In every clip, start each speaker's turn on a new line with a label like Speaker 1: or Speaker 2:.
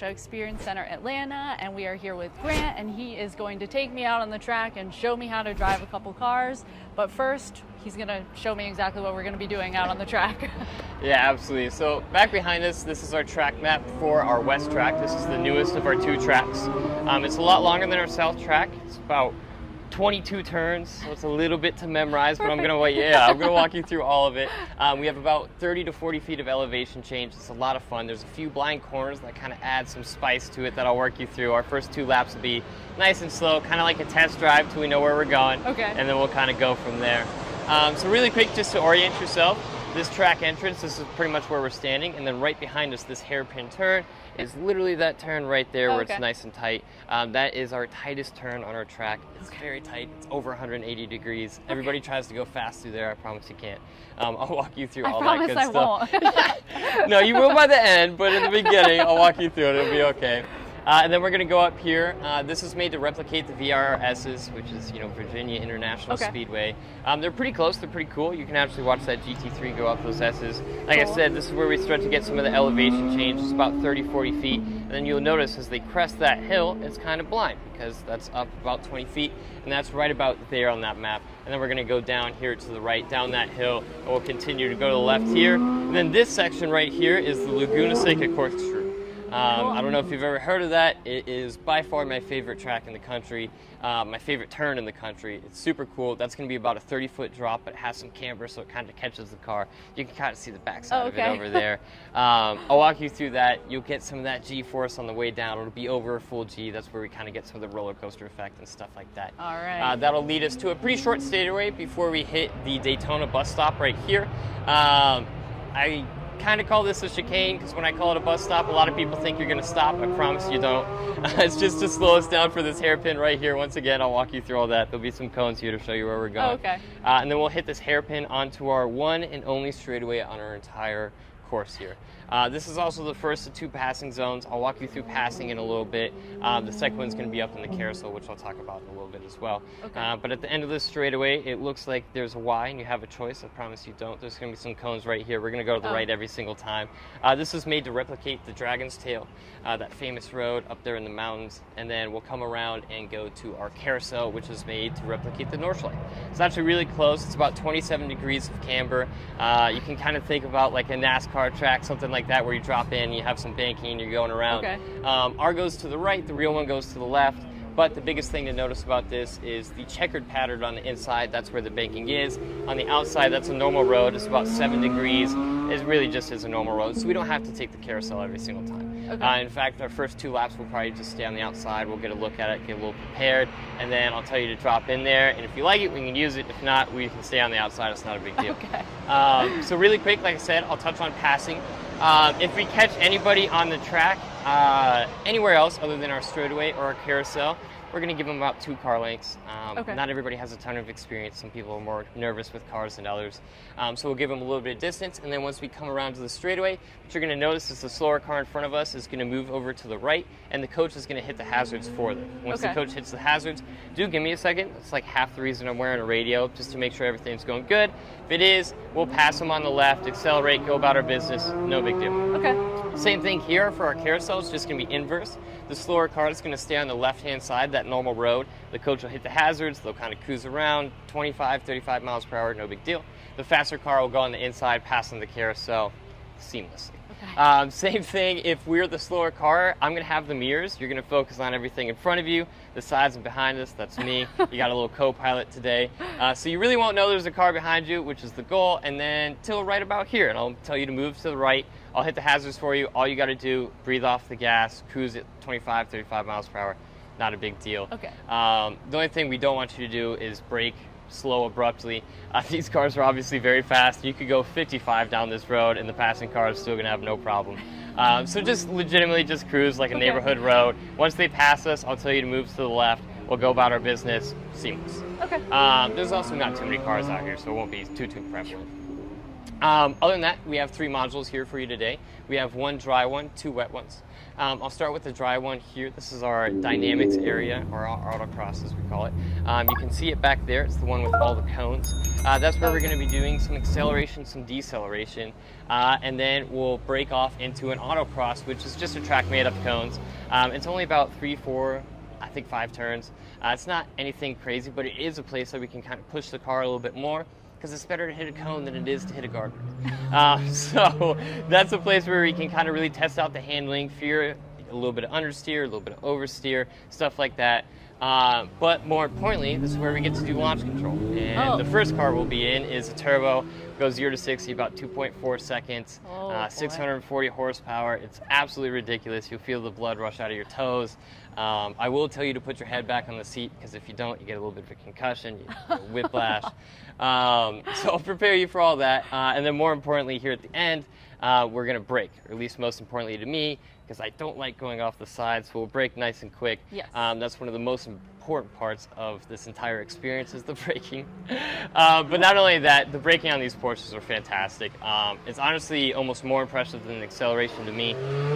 Speaker 1: the Experience Center Atlanta and we are here with Grant and he is going to take me out on the track and show me how to drive a couple cars. But first, he's going to show me exactly what we're going to be doing out on the track.
Speaker 2: yeah, absolutely. So back behind us, this is our track map for our west track. This is the newest of our two tracks. Um, it's a lot longer than our south track. It's about 22 turns, so it's a little bit to memorize, but I'm gonna wait. yeah, I'm gonna walk you through all of it. Um, we have about 30 to 40 feet of elevation change. It's a lot of fun. There's a few blind corners that kind of add some spice to it that I'll work you through. Our first two laps will be nice and slow, kind of like a test drive till we know where we're going.
Speaker 1: Okay.
Speaker 2: And then we'll kind of go from there. Um, so really quick, just to orient yourself, this track entrance, this is pretty much where we're standing, and then right behind us, this hairpin turn is literally that turn right there where
Speaker 1: okay.
Speaker 2: it's nice and tight. Um, that is our tightest turn on our track. It's very tight. It's over 180 degrees. Okay. Everybody tries to go fast through there. I promise you can't. Um, I'll walk you through
Speaker 1: I
Speaker 2: all
Speaker 1: that
Speaker 2: good
Speaker 1: I
Speaker 2: stuff. no, you will by the end, but in the beginning, I'll walk you through it. It'll be okay. Uh, and then we're going to go up here. Uh, this is made to replicate the VRSs, which is you know Virginia International
Speaker 1: okay.
Speaker 2: Speedway. Um, they're pretty close. They're pretty cool. You can actually watch that GT3 go up those S's. Like cool. I said, this is where we start to get some of the elevation change. It's about 30, 40 feet. And then you'll notice as they crest that hill, it's kind of blind because that's up about 20 feet, and that's right about there on that map. And then we're going to go down here to the right, down that hill, and we'll continue to go to the left here. And then this section right here is the Laguna Seca corkscrew. Um, I don't know if you've ever heard of that. It is by far my favorite track in the country, uh, my favorite turn in the country. It's super cool. That's going to be about a 30 foot drop, but it has some camber so it kind of catches the car. You can kind of see the backside
Speaker 1: oh, okay.
Speaker 2: of it over there. Um, I'll walk you through that. You'll get some of that G force on the way down. It'll be over a full G. That's where we kind of get some of the roller coaster effect and stuff like that.
Speaker 1: All right.
Speaker 2: Uh, that'll lead us to a pretty short straightaway before we hit the Daytona bus stop right here. Um, I kind of call this a chicane because when I call it a bus stop, a lot of people think you're going to stop. I promise you don't. it's just to slow us down for this hairpin right here. Once again, I'll walk you through all that. There'll be some cones here to show you where we're going.
Speaker 1: Oh, okay.
Speaker 2: Uh, and then we'll hit this hairpin onto our one and only straightaway on our entire course here. Uh, this is also the first of two passing zones. I'll walk you through passing in a little bit. Uh, the second one's going to be up in the carousel, which I'll talk about in a little bit as well.
Speaker 1: Okay.
Speaker 2: Uh, but at the end of this straightaway, it looks like there's a Y, and you have a choice. I promise you don't. There's going to be some cones right here. We're going to go to the
Speaker 1: oh.
Speaker 2: right every single time. Uh, this is made to replicate the Dragon's Tail, uh, that famous road up there in the mountains, and then we'll come around and go to our carousel, which is made to replicate the Nordschleife. It's actually really close. It's about 27 degrees of camber. Uh, you can kind of think about like a NASCAR track, something like that, where you drop in, you have some banking, you're going around.
Speaker 1: Okay.
Speaker 2: Um, our goes to the right, the real one goes to the left. But the biggest thing to notice about this is the checkered pattern on the inside. That's where the banking is. On the outside, that's a normal road. It's about seven degrees. It really just is a normal road, so we don't have to take the carousel every single time.
Speaker 1: Okay.
Speaker 2: Uh, in fact, our first two laps, we'll probably just stay on the outside. We'll get a look at it, get a little prepared, and then I'll tell you to drop in there. And if you like it, we can use it. If not, we can stay on the outside. It's not a big deal.
Speaker 1: Okay.
Speaker 2: Um, so really quick, like I said, I'll touch on passing. Um, if we catch anybody on the track uh, anywhere else other than our straightaway or our carousel, we're going to give them about two car lengths. Um,
Speaker 1: okay.
Speaker 2: Not everybody has a ton of experience. Some people are more nervous with cars than others. Um, so we'll give them a little bit of distance, and then once we come around to the straightaway, what you're going to notice is the slower car in front of us is going to move over to the right, and the coach is going to hit the hazards for them. Once
Speaker 1: okay.
Speaker 2: the coach hits the hazards, do give me a second. It's like half the reason I'm wearing a radio, just to make sure everything's going good. If it is, we'll pass them on the left, accelerate, go about our business. No big deal.
Speaker 1: Okay.
Speaker 2: Same thing here for our carousel. It's just going to be inverse. The slower car is going to stay on the left-hand side, that normal road. The coach will hit the hazards. They'll kind of cruise around 25, 35 miles per hour, no big deal. The faster car will go on the inside, passing the carousel seamlessly.
Speaker 1: Okay.
Speaker 2: Um, same thing, if we're the slower car, I'm going to have the mirrors. You're going to focus on everything in front of you, the sides and behind us. That's me. you got a little co-pilot today. Uh, so you really won't know there's a car behind you, which is the goal, and then till right about here. And I'll tell you to move to the right. I'll hit the hazards for you. All you got to do, breathe off the gas, cruise at 25, 35 miles per hour. Not a big deal.
Speaker 1: Okay.
Speaker 2: Um, the only thing we don't want you to do is brake slow abruptly. Uh, these cars are obviously very fast. You could go 55 down this road and the passing car is still going to have no problem. Um, so just legitimately just cruise like a
Speaker 1: Okay.
Speaker 2: neighborhood road. Once they pass us, I'll tell you to move to the left. We'll go about our business seamless.
Speaker 1: Okay.
Speaker 2: Um, there's also not too many cars out here, so it won't be too, too prevalent. Um, other than that, we have three modules here for you today. We have one dry one, two wet ones. Um, I'll start with the dry one here. This is our dynamics area, or our autocross as we call it. Um, you can see it back there. It's the one with all the cones. Uh, that's where we're going to be doing some acceleration, some deceleration, uh, and then we'll break off into an autocross, which is just a track made up of cones. Um, it's only about three, four, I think five turns. Uh, it's not anything crazy, but it is a place that we can kind of push the car a little bit more because it's better to hit a cone than it is to hit a guardrail. Uh, so that's a place where we can kind of really test out the handling, fear a little bit of understeer, a little bit of oversteer, stuff like that. Uh, but more importantly, this is where we get to do launch control. And
Speaker 1: Oh.
Speaker 2: the first car we'll be in is a turbo. Goes 0 to 60 about 2.4 seconds,
Speaker 1: Oh,
Speaker 2: uh, 640 horsepower. It's absolutely ridiculous. You'll feel the blood rush out of your toes. Um, I will tell you to put your head back on the seat because if you don't, you get a little bit of a concussion, you a whiplash. um, so I'll prepare you for all that. Uh, and then more importantly, here at the end, uh, we're going to brake, or at least most importantly to me, because I don't like going off the side, so we'll brake nice and quick.
Speaker 1: Yes.
Speaker 2: Um, that's one of the most important parts of this entire experience is the braking. Uh, but not only that, the braking on these Porsches are fantastic. Um, it's honestly almost more impressive than the acceleration to me.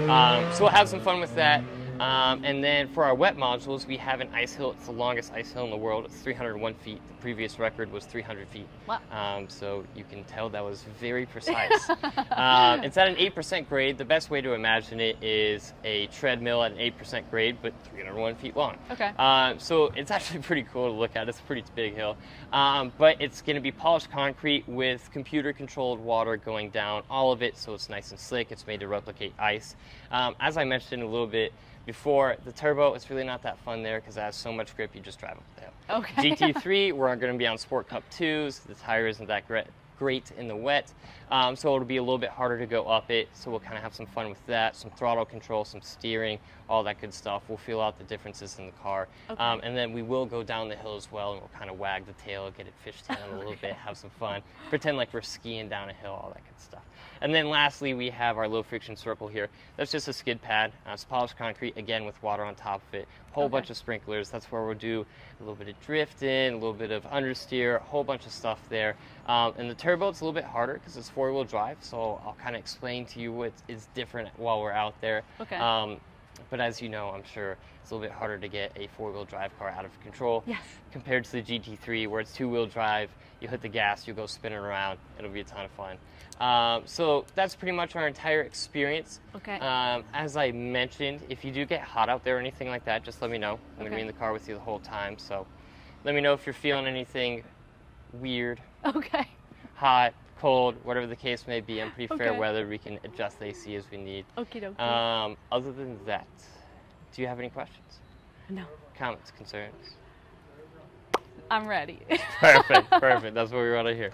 Speaker 2: Um, so we'll have some fun with that. Um, and then for our wet modules, we have an ice hill. It's the longest ice hill in the world. It's 301 feet. The previous record was 300 feet.
Speaker 1: Wow.
Speaker 2: Um, so you can tell that was very precise. um, it's at an 8% grade. The best way to imagine it is a treadmill at an 8% grade, but 301 feet long.
Speaker 1: Okay.
Speaker 2: Um, so it's actually pretty cool to look at. It's a pretty big hill. Um, but it's going to be polished concrete with computer controlled water going down all of it, so it's nice and slick. It's made to replicate ice. Um, as I mentioned a little bit before, the turbo, it's really not that fun there because it has so much grip, you just drive up the hill.
Speaker 1: Okay.
Speaker 2: GT3, we're going to be on Sport Cup 2s. The tire isn't that great, great in the wet, um, so it'll be a little bit harder to go up it. So we'll kind of have some fun with that, some throttle control, some steering, all that good stuff. We'll feel out the differences in the car,
Speaker 1: Okay.
Speaker 2: um, and then we will go down the hill as well, and we'll kind of wag the tail, get it fishtailing a little bit, have some fun, pretend like we're skiing down a hill, all that good stuff. And then lastly, we have our low friction circle here. That's just a skid pad. Uh, it's polished concrete, again, with water on top of it. Whole
Speaker 1: Okay.
Speaker 2: bunch of sprinklers. That's where we'll do a little bit of drifting, a little bit of understeer, a whole bunch of stuff there. Um, and the turbo, it's a little bit harder because it's four wheel drive. So I'll kind of explain to you what is different while we're out there.
Speaker 1: Okay.
Speaker 2: Um, but as you know, I'm sure it's a little bit harder to get a four wheel drive car out of control
Speaker 1: Yes.
Speaker 2: compared to the GT3 where it's two wheel drive. You hit the gas, you go spinning around. It'll be a ton of fun. Um, so that's pretty much our entire experience.
Speaker 1: Okay.
Speaker 2: Um, as I mentioned, if you do get hot out there or anything like that, just let me know. I'm gonna be in the car with you the whole time. So let me know if you're feeling anything weird,
Speaker 1: Okay.
Speaker 2: hot, cold, whatever the case may be. I'm pretty fair weather. We can adjust the AC as we need.
Speaker 1: Okie dokie.
Speaker 2: Um, other than that, do you have any questions,
Speaker 1: no,
Speaker 2: comments, concerns?
Speaker 1: I'm ready.
Speaker 2: perfect, perfect. That's what we want to hear.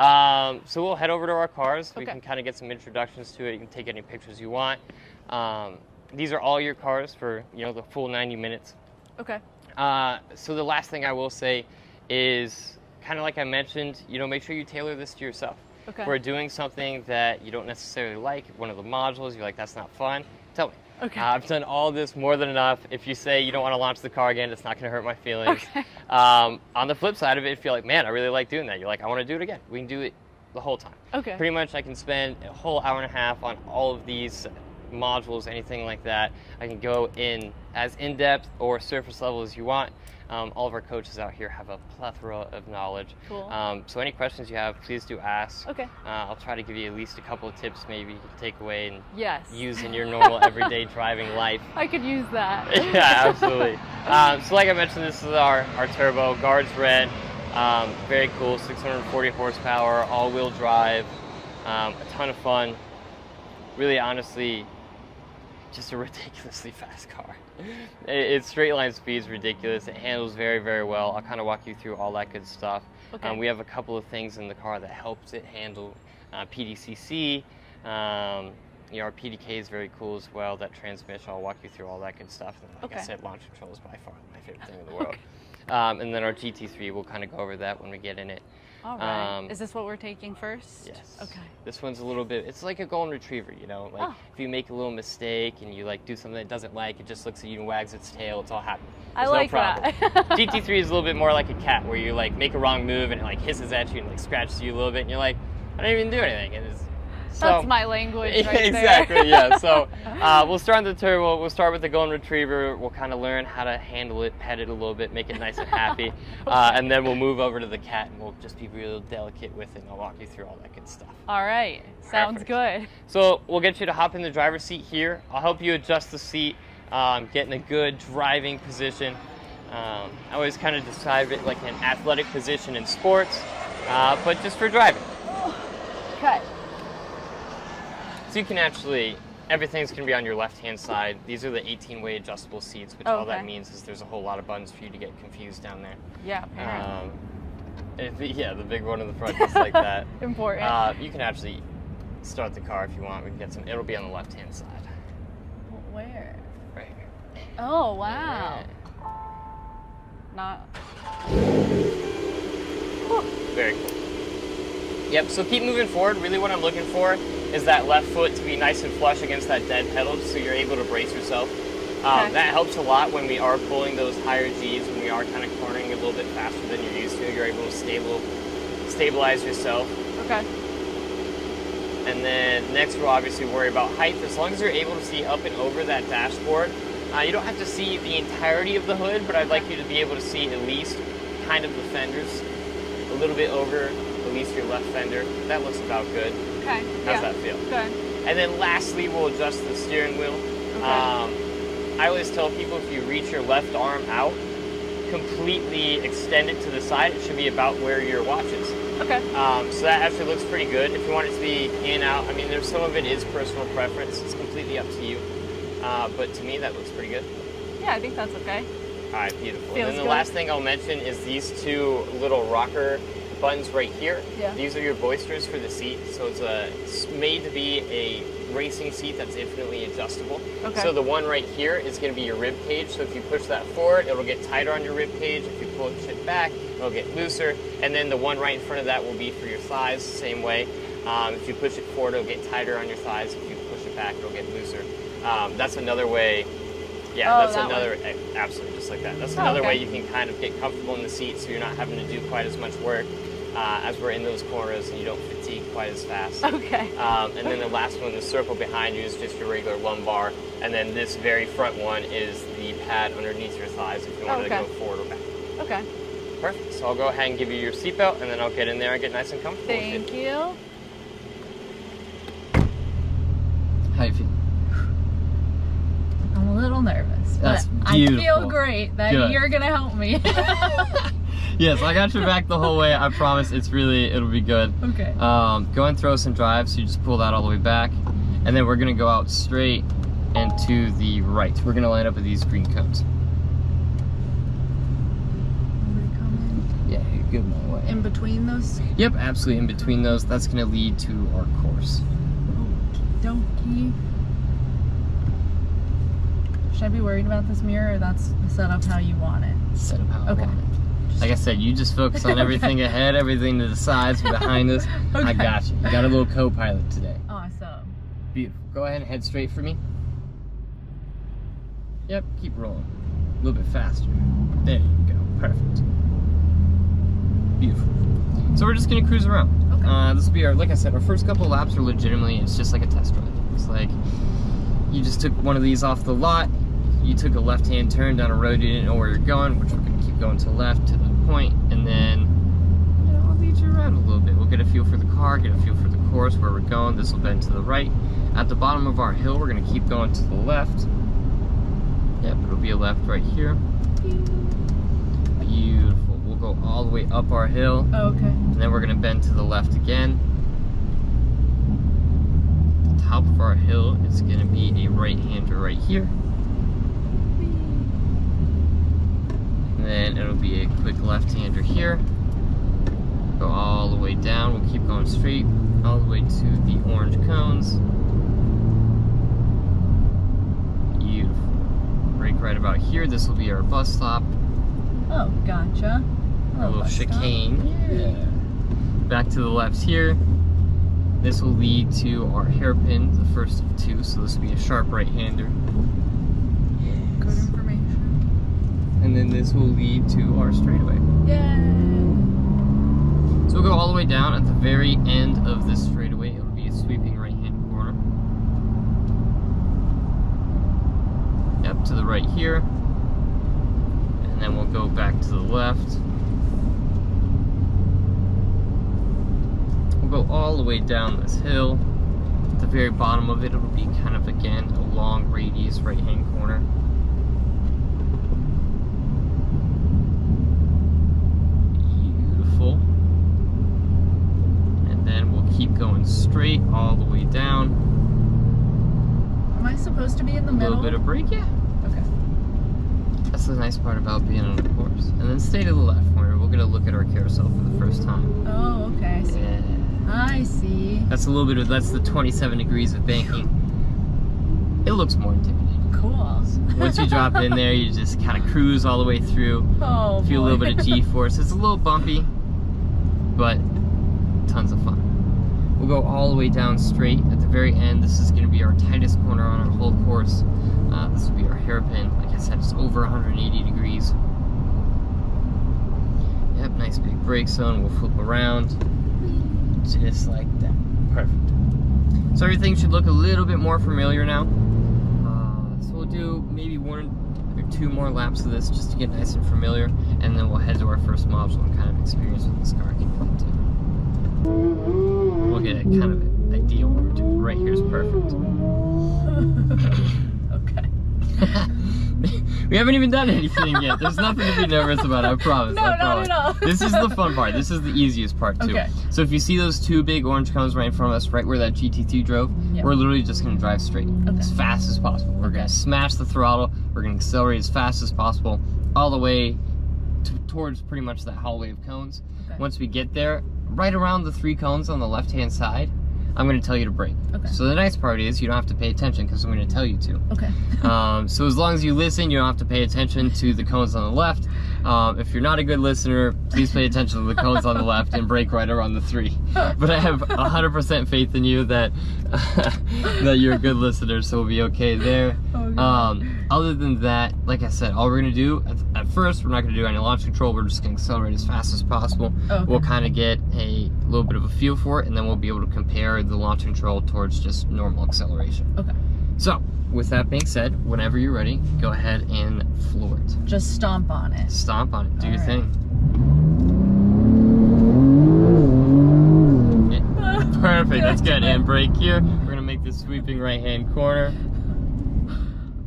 Speaker 2: Um, so we'll head over to our cars.
Speaker 1: Okay.
Speaker 2: We can kind of get some introductions to it. You can take any pictures you want. Um, these are all your cars for you know the full 90 minutes.
Speaker 1: okay.
Speaker 2: Uh, so the last thing I will say is kind of like I mentioned. You know, make sure you tailor this to yourself.
Speaker 1: Okay.
Speaker 2: We're doing something that you don't necessarily like, one of the modules, you're like, that's not fun. Tell me.
Speaker 1: Okay.
Speaker 2: Uh, I've done all this more than enough. If you say you don't want to launch the car again, it's not going to hurt my feelings.
Speaker 1: Okay.
Speaker 2: Um, on the flip side of it, if you're like, man, I really like doing that, you're like, I want to do it again. We can do it the whole time.
Speaker 1: Okay.
Speaker 2: Pretty much, I can spend a whole hour and a half on all of these modules, anything like that. I can go in as in depth or surface level as you want. Um, all of our coaches out here have a plethora of knowledge.
Speaker 1: Cool.
Speaker 2: Um, so any questions you have, please do ask.
Speaker 1: Okay.
Speaker 2: Uh, I'll try to give you at least a couple of tips, maybe you can take away and
Speaker 1: Yes.
Speaker 2: use in your normal everyday driving life.
Speaker 1: I could use that.
Speaker 2: yeah, absolutely. Um, so, like I mentioned, this is our, our turbo, guards red. Um, very cool, 640 horsepower, all wheel drive, um, a ton of fun. Really, honestly, just a ridiculously fast car. Its straight line speed is ridiculous. It handles very, very well. I'll kind of walk you through all that good stuff.
Speaker 1: Okay.
Speaker 2: Um, we have a couple of things in the car that helps it handle uh, PDCC. Um, you know, our PDK is very cool as well. That transmission, I'll walk you through all that good stuff. And like I said, launch control is by far my favorite thing in the world. Um, and then our GT3, we'll kind of go over that when we get in it.
Speaker 1: All right.
Speaker 2: Um,
Speaker 1: Is this what we're taking first?
Speaker 2: Yes.
Speaker 1: Okay.
Speaker 2: This one's a little bit. It's like a golden retriever, you know. Like
Speaker 1: Oh.
Speaker 2: if you make a little mistake and you like do something it doesn't like, it just looks at you and wags its tail. It's all happy.
Speaker 1: I like
Speaker 2: no problem.
Speaker 1: that.
Speaker 2: GT3 is a little bit more like a cat, where you like make a wrong move and it like hisses at you and like scratches you a little bit, and you're like, I didn't even do anything. And it's, so,
Speaker 1: That's my language right
Speaker 2: exactly. yeah. So uh, we'll start on the turbo. We'll start with the golden retriever. We'll kind of learn how to handle it, pet it a little bit, make it nice and happy, uh, and then we'll move over to the cat and we'll just be real delicate with it. And I'll walk you through all that good stuff.
Speaker 1: All right. Sounds
Speaker 2: Perfect.
Speaker 1: good.
Speaker 2: So we'll get you to hop in the driver's seat here. I'll help you adjust the seat, um, get in a good driving position. Um, I always kind of describe it like an athletic position in sports, uh, but just for driving.
Speaker 1: Okay.
Speaker 2: So you can actually, everything's going to be on your left-hand side. These are the 18-way adjustable seats, which all that means is there's a whole lot of buttons for you to get confused down there.
Speaker 1: Yeah, apparently.
Speaker 2: Um, and the- yeah, the big one in the front, just like that.
Speaker 1: Important.
Speaker 2: Uh, you can actually start the car if you want. We can get some. It'll be on the left-hand side,
Speaker 1: Where?
Speaker 2: right here.
Speaker 1: Oh, wow.
Speaker 2: Yeah.
Speaker 1: Not.
Speaker 2: Very cool. Yep, so keep moving forward. Really what I'm looking for is that left foot to be nice and flush against that dead pedal so you're able to brace yourself. Um,
Speaker 1: Okay.
Speaker 2: That helps a lot when we are pulling those higher Gs, when we are kind of cornering a little bit faster than you're used to. You're able to stable, stabilize yourself.
Speaker 1: Okay.
Speaker 2: And then next we'll obviously worry about height. As long as you're able to see up and over that dashboard, uh, you don't have to see the entirety of the hood, but I'd like you to be able to see at least kind of the fenders, a little bit over least your left fender. That looks about good.
Speaker 1: Okay.
Speaker 2: How's
Speaker 1: yeah.
Speaker 2: that feel?
Speaker 1: Good.
Speaker 2: And then lastly, we'll adjust the steering wheel. Um, I always tell people if you reach your left arm out, completely extend it to the side, it should be about where your watch is.
Speaker 1: Okay.
Speaker 2: Um, so that actually looks pretty good. If you want it to be in out, I mean, there's some of it is personal preference. It's completely up to you. Uh, but to me, that looks pretty good.
Speaker 1: Yeah, I think that's okay.
Speaker 2: All right, beautiful.
Speaker 1: Feels
Speaker 2: and then the
Speaker 1: good.
Speaker 2: last thing I'll mention is these two little rocker buttons right here.
Speaker 1: Yeah.
Speaker 2: These are your bolsters for the seat. So it's, a, it's made to be a racing seat that's infinitely adjustable.
Speaker 1: Okay.
Speaker 2: So the one right here is going to be your rib cage. So if you push that forward, it'll get tighter on your rib cage. If you push it back, it'll get looser. And then the one right in front of that will be for your thighs, same way. Um, if you push it forward, it'll get tighter on your thighs. If you push it back, it'll get looser. Um, that's another way. Yeah,
Speaker 1: Oh,
Speaker 2: that's
Speaker 1: that
Speaker 2: another eh, absolutely just like that. That's
Speaker 1: Oh,
Speaker 2: another
Speaker 1: okay.
Speaker 2: way you can kind of get comfortable in the seat, so you're not having to do quite as much work uh, as we're in those corners, and you don't fatigue quite as fast.
Speaker 1: Okay.
Speaker 2: Um, and then the last one, the circle behind you, is just your regular lumbar. And then this very front one is the pad underneath your thighs if you want
Speaker 1: Okay.
Speaker 2: to go forward or back.
Speaker 1: Okay.
Speaker 2: Perfect. So I'll go ahead and give you your seatbelt, and then I'll get in there and get nice and comfortable. with
Speaker 1: Thank you.
Speaker 2: How you feel?
Speaker 1: I'm a little nervous,
Speaker 2: That's
Speaker 1: but I feel great that
Speaker 2: Good.
Speaker 1: you're gonna help me.
Speaker 2: yes, I got your back the whole way. I promise. It's really, it'll be good.
Speaker 1: okay.
Speaker 2: Um, go and throw some drives. so you just pull that all the way back. And then we're gonna go out straight and to the right. We're gonna line up with these green cones. Yeah, good my way.
Speaker 1: In between those
Speaker 2: Yep, absolutely. In between those, that's gonna lead to our course.
Speaker 1: donkey. Should I be worried about this mirror or that's set up how you want it?
Speaker 2: Set up how
Speaker 1: Okay.
Speaker 2: I want it. Like I said, you just focus on
Speaker 1: Okay.
Speaker 2: everything ahead, everything to the sides, behind us. I got you. You got a little co-pilot today.
Speaker 1: Awesome.
Speaker 2: Beautiful. Go ahead and head straight for me. Yep, keep rolling. A little bit faster. There you go. Perfect. Beautiful. So we're just gonna cruise around.
Speaker 1: Okay.
Speaker 2: Uh, this will be our, like I said, our first couple laps are legitimately, it's just like a test drive. It's like you just took one of these off the lot, you took a left-hand turn down a road you didn't know where you're going, which we're gonna keep going to the left to the point, and then you know, I'll lead you around a little bit. We'll get a feel for the car, get a feel for the course, where we're going. This will bend to the right. At the bottom of our hill, we're gonna keep going to the left. Yep, it'll be a left right here. Beautiful. We'll go all the way up our hill, oh,
Speaker 1: Okay.
Speaker 2: and then we're gonna bend to the left again. The top of our hill is gonna be a right-hander right here. Then it'll be a quick left-hander here. Go all the way down. We'll keep going straight all the way to the orange cones. Beautiful. Brake right about here. This will be our bus stop.
Speaker 1: Oh, gotcha.
Speaker 2: A oh, little
Speaker 1: bus
Speaker 2: chicane. Yeah. Back to the left here. This will lead to our hairpin, the first of two. So this will be a sharp right-hander.
Speaker 1: Good information.
Speaker 2: And then this will lead to our straightaway.
Speaker 1: Yay.
Speaker 2: So So we'll go all the way down at the very end of this straightaway. It'll be a sweeping right-hand corner. Up to the right here. And then we'll go back to the left. We'll go all the way down this hill. At the very bottom of it, it'll be kind of, again, a long radius right-hand corner. Beautiful. And then we'll keep going straight all the way down.
Speaker 1: Am I supposed to be in the middle?
Speaker 2: A little bit of break, yeah.
Speaker 1: Okay.
Speaker 2: That's the nice part about being on a course. And then stay to the left where we're gonna look at our carousel for the first time.
Speaker 1: Oh, okay. I see.
Speaker 2: Yeah.
Speaker 1: I see.
Speaker 2: That's a little bit of that's the 27 degrees of banking. It looks more intimidating.
Speaker 1: Cool.
Speaker 2: Once you drop in there, you just kind of cruise all the way through.
Speaker 1: Oh,
Speaker 2: Feel a little bit of G-force. It's a little bumpy, but tons of fun. We'll go all the way down straight at the very end. This is going to be our tightest corner on our whole course. Uh, this will be our hairpin. Like I said, it's over 180 degrees. Yep, nice big brake zone. We'll flip around just like that. Perfect. So everything should look a little bit more familiar now. Uh, so we'll do maybe one or two more laps of this just to get nice and familiar, and then we'll head to our first module and kind of experience what this car can. We'll get a kind of an idea what we're doing. Right here is perfect.
Speaker 1: okay.
Speaker 2: we haven't even done anything yet. There's nothing to be nervous about, I promise.
Speaker 1: No,
Speaker 2: I
Speaker 1: not at all.
Speaker 2: This is the fun part. This is the easiest part too.
Speaker 1: Okay.
Speaker 2: So if you see those two big orange cones right in front of us, right where that GT2 drove,
Speaker 1: Yep.
Speaker 2: we're literally just gonna drive straight
Speaker 1: Okay.
Speaker 2: as fast as possible. We're
Speaker 1: Okay.
Speaker 2: gonna smash the throttle. We're gonna accelerate as fast as possible, all the way towards pretty much that hallway of cones.
Speaker 1: Okay.
Speaker 2: Once we get there, right around the three cones on the left-hand side, I'm gonna tell you to brake.
Speaker 1: Okay.
Speaker 2: So the nice part is you don't have to pay attention because I'm gonna tell you to.
Speaker 1: Okay.
Speaker 2: Um, so as long as you listen, you don't have to pay attention to the cones on the left. Um, if you're not a good listener, please pay attention to the cones on the left and brake right around the three. But I have 100% faith in you that that you're a good listener, so we'll be okay there.
Speaker 1: Okay.
Speaker 2: Um, other than that, like I said, all we're gonna do at, at first, we're not gonna do any launch control. We're just gonna accelerate as fast as possible.
Speaker 1: Okay.
Speaker 2: We'll kind of get a little bit of a feel for it, and then we'll be able to compare the launch control towards just normal acceleration.
Speaker 1: Okay.
Speaker 2: So, with that being said, whenever you're ready, go ahead and floor it.
Speaker 1: Just stomp on it.
Speaker 2: Stomp on it. Do your
Speaker 1: All right.
Speaker 2: thing. Yeah, Perfect. That's good. And break here. We're gonna make this sweeping right-hand corner.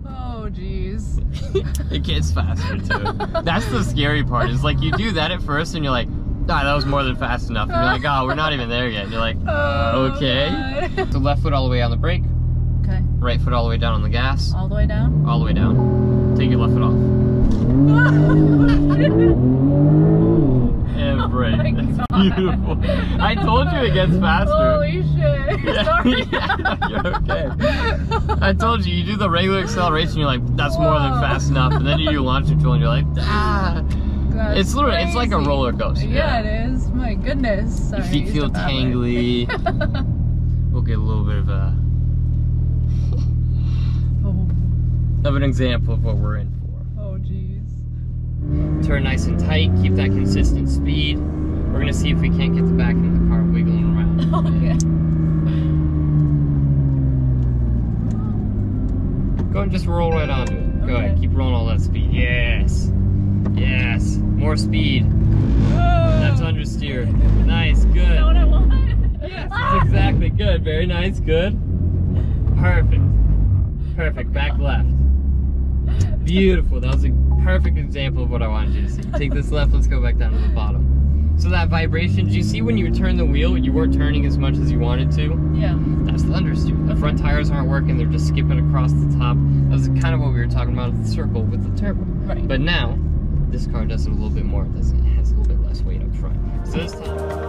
Speaker 1: Oh, jeez.
Speaker 2: It gets faster too. That's the scary part. Is like you do that at first, and you're like, ah, that was more than fast enough. And you're like, oh, we're not even there yet. And you're like,
Speaker 1: Oh,
Speaker 2: okay.
Speaker 1: God.
Speaker 2: So left foot all the way on the brake. Right foot all the way down on the gas,
Speaker 1: All the way down.
Speaker 2: all the way down. Take your left foot off. And brake.
Speaker 1: my
Speaker 2: That's
Speaker 1: God.
Speaker 2: beautiful. I told you it gets faster.
Speaker 1: Holy shit.
Speaker 2: Yeah,
Speaker 1: Sorry.
Speaker 2: yeah, you're okay. I told you, you do the regular acceleration, you're like, that's more than fast enough. And then you do launch control and you're like, ah.
Speaker 1: That's
Speaker 2: It's literally, it's like a roller coaster.
Speaker 1: Yeah, it is. My goodness. Sorry,
Speaker 2: Your feet feel
Speaker 1: it that way.
Speaker 2: tangly. We'll get a little bit of a of an example of what we're in for.
Speaker 1: oh, jeez.
Speaker 2: Turn nice and tight, keep that consistent speed. We're gonna see if we can't get the back of the car wiggling around.
Speaker 1: Okay.
Speaker 2: Go and just roll right onto it. Go
Speaker 1: Okay.
Speaker 2: ahead, keep rolling all that speed. Yes. Yes. More speed. That's understeer. Nice, good.
Speaker 1: Is that what I want?
Speaker 2: Yes, that's exactly good. Very nice, good. Perfect. Perfect. Back left. Beautiful. That was a perfect example of what I wanted you to see. Take this left, let's go back down to the bottom. So that vibration, do you see when you turn the wheel, you weren't turning as much as you wanted to?
Speaker 1: Yeah.
Speaker 2: That's the understeer. The front tires aren't working, they're just skipping across the top. That's kind of what we were talking about at the circle with the turbo.
Speaker 1: Right.
Speaker 2: But now, this car does it a little bit more. It, does, it has a little bit less weight up front. So this time.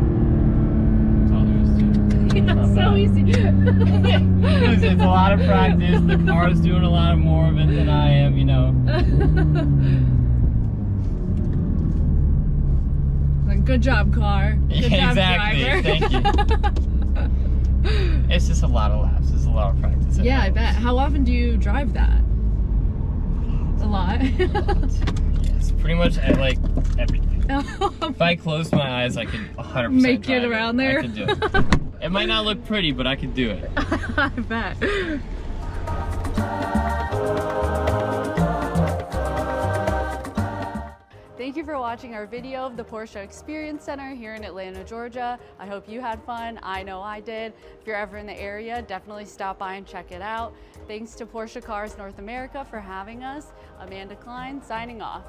Speaker 2: That's all there is to it.
Speaker 1: That's so easy.
Speaker 2: It was it's a lot of practice. The car's doing a lot more of it than I am, you know.
Speaker 1: Good job, car. Good
Speaker 2: Yeah,
Speaker 1: job,
Speaker 2: exactly.
Speaker 1: driver.
Speaker 2: Thank you. It's just a lot of laps. It's a lot of practice.
Speaker 1: yeah, I bet. How often do you drive that? A lot.
Speaker 2: Yes, pretty much at like everything. Oh. If I closed my eyes, I could 100%
Speaker 1: Make it around there.
Speaker 2: I could do it. it might not look pretty, but I could do it.
Speaker 1: I bet. Thank you for watching our video of the Porsche Experience Center here in Atlanta, Georgia. I hope you had fun. I know I did. If you're ever in the area, definitely stop by and check it out. Thanks to Porsche Cars North America for having us. Amanda Cline signing off.